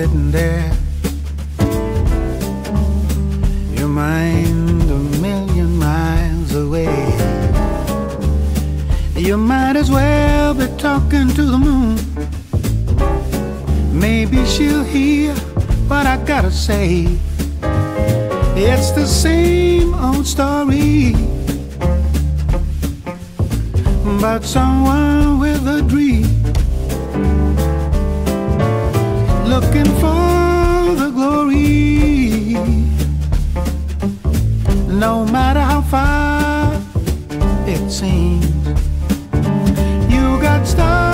sitting there. Your mind a million miles away. You might as well be talking to the moon. Maybe she'll hear what I gotta say. It's the same old story about someone with a no matter how far it seems. You got stars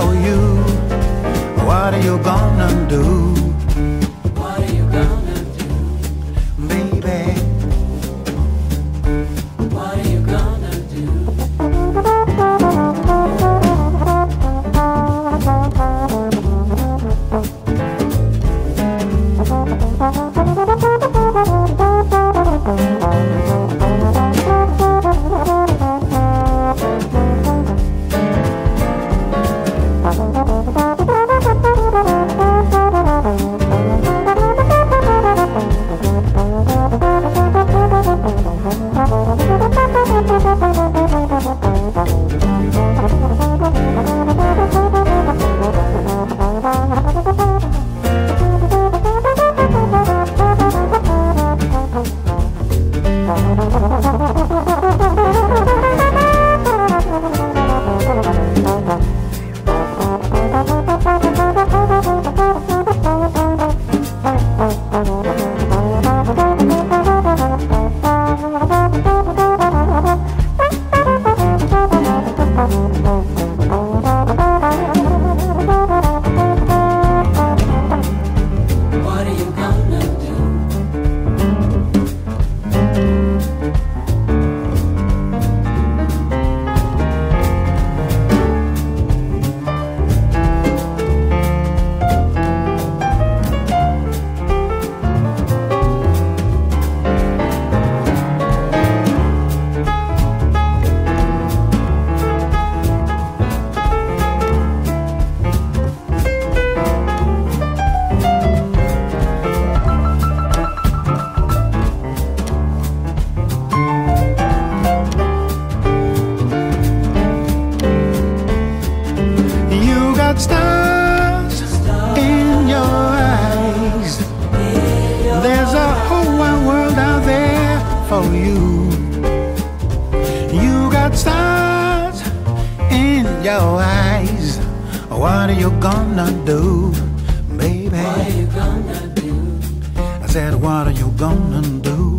for you? What are you gonna for you. You got stars in your eyes. What are you gonna do, baby? What are you gonna do? I said, What are you gonna do,